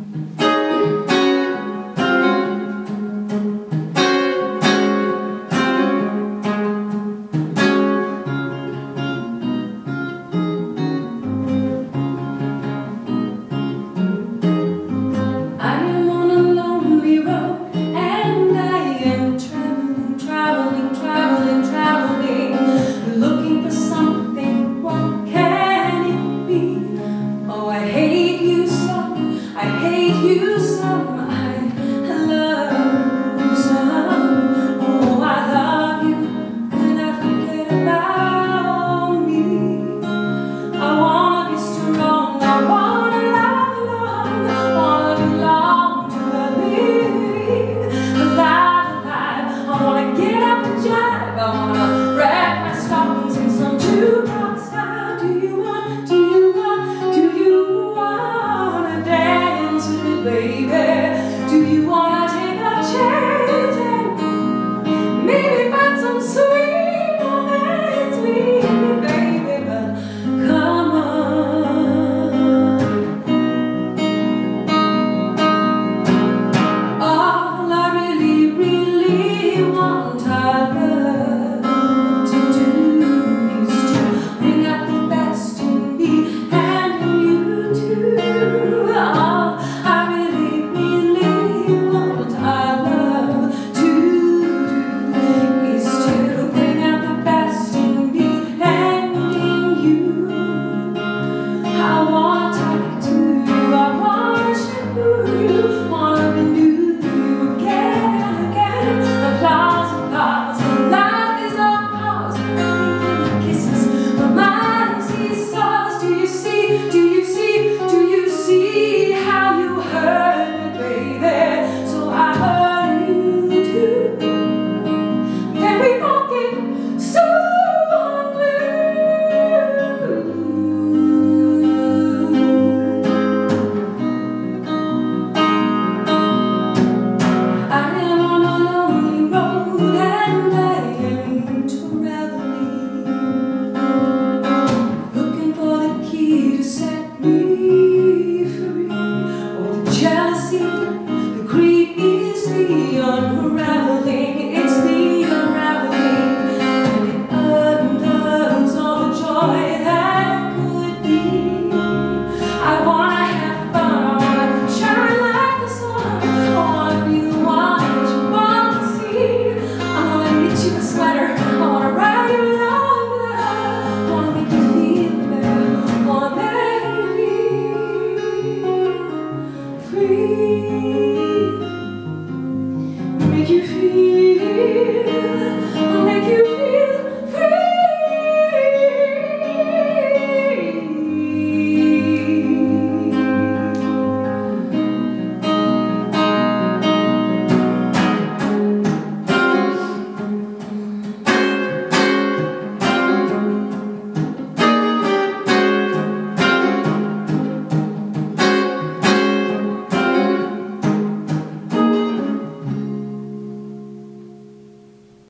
make you feel